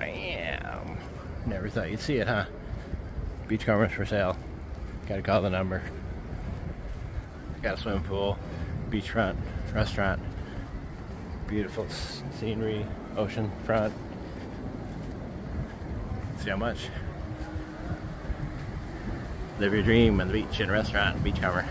Bam! Never thought you'd see it, huh? Beachcombers for sale. Gotta call the number. Got a swimming pool, beachfront, restaurant, beautiful scenery, ocean front. See how much? Live your dream on the beach and restaurant, beachcomber.